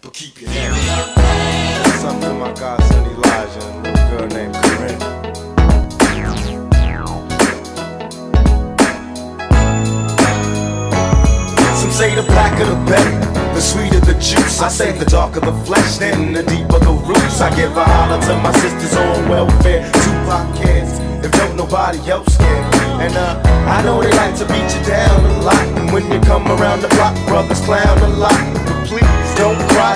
But keep your head up. Something to my godson Elijah and a girl named Corinne. Some say the blacker the better, the sweeter the juice. I say the darker the flesh, then the deeper the roots. I give a holler to my sisters on welfare, Tupac kids, if don't nobody else care. And uh, I know they like to beat you down a lot. And when you come around the block, brothers clown a lot.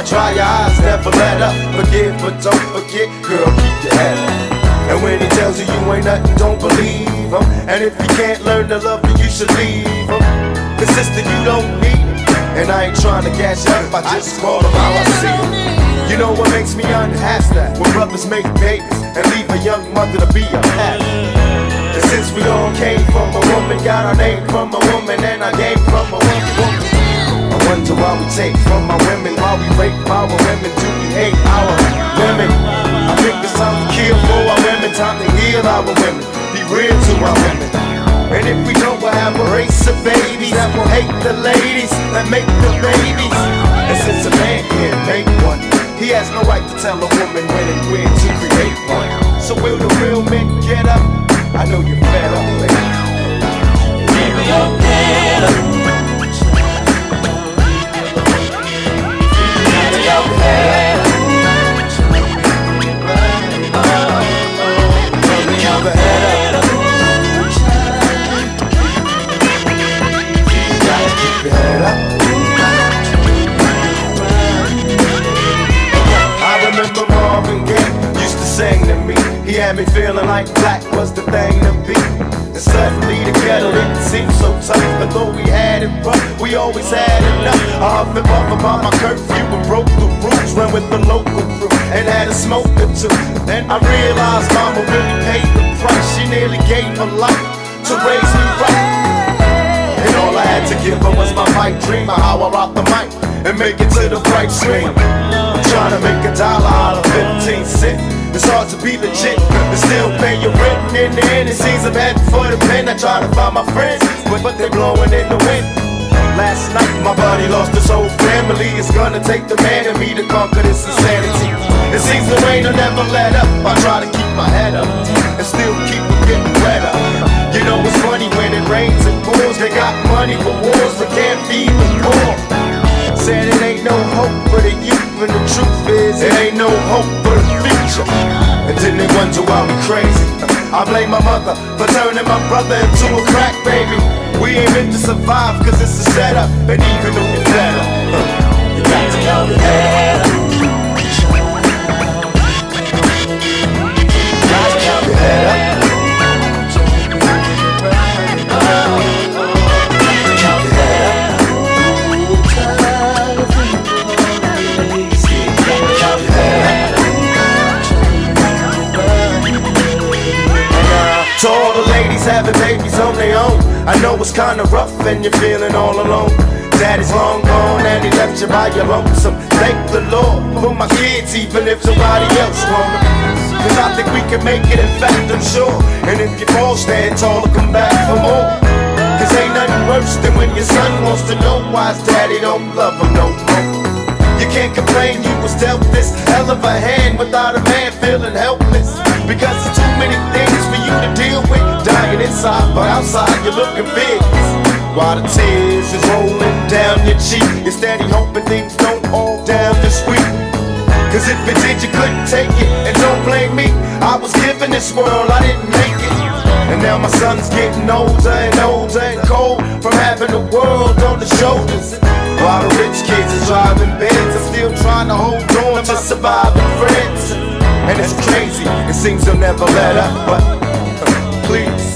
Dry your eyes, never let up. Forgive, but don't forget, girl, keep your head up. And when he tells you you ain't nothing, don't believe him. And if you can't learn to love you, you should leave him. Cause sister, you don't need him. And I ain't trying to cash up, I just call him how I see him. You know what makes me unhappy? When brothers make babies and leave a young mother to be unhappy. And since we all came from a woman, got our name from a woman, and I came from a woman. Why we take from our women, why we rape our women, do we hate our women? I think it's time to kill for our women, time to heal our women, be real to our women. And if we don't, we'll have a race of babies that will hate the ladies that make the babies. And since a man can't make one, he has no right to tell a woman when and where to create one. So will the real men get up? I know you're fed up, He had me feeling like black was the thing to be. And suddenly the ghetto didn't seem so tough. But though we had it rough, we always had enough. I huff and puff about my curfew and broke the rules. Ran with the local crew and had a smoke or two. Then I realized mama really paid the price. She nearly gave her life to raise me right. And all I had to give her was my pipe dream of how I rock the mic and make it to the bright screen. Trying to make a dollar out of 15 cents. It's hard to be legit but still pay your rent. And in the end, it seems I'm heading for the pen. I try to find my friends, but, but they're blowing in the wind. Last night, my buddy lost his whole family. It's gonna take the man in me to conquer this insanity. It seems the rain will never let up. I try to keep my head up and still keep it getting wetter. You know it's funny when it rains and pours. They got money for wars, but can't feed the poor. Said it ain't no hope for the youth, and the truth is it ain't no hope future. And then they wonder why we crazy. I blame my mother for turning my brother into a crack baby. We ain't meant to survive cause it's a setup, and even though you're better, ladies having babies on their own, I know it's kinda rough and you're feeling all alone. Daddy's long gone and he left you by your lonesome. Thank the Lord for my kids, even if nobody else them. Cause I think we can make it, in fact, I'm sure. And if you fall, stand tall and come back for more. Cause ain't nothing worse than when your son wants to know why his daddy don't love him no more. You can't complain you was dealt this hell of a hand without a man feeling helpless. But outside you're looking big. While the tears is rolling down your cheek, you're steady hoping things don't all down this week. Cause if it did, you couldn't take it. And don't blame me, I was given this world, I didn't make it. And now my son's getting older and older and cold from having the world on the shoulders. While the rich kids are driving Benz, I'm still trying to hold on to surviving friends. And it's crazy, it seems they'll never let up, but uh, please,